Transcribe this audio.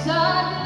Sa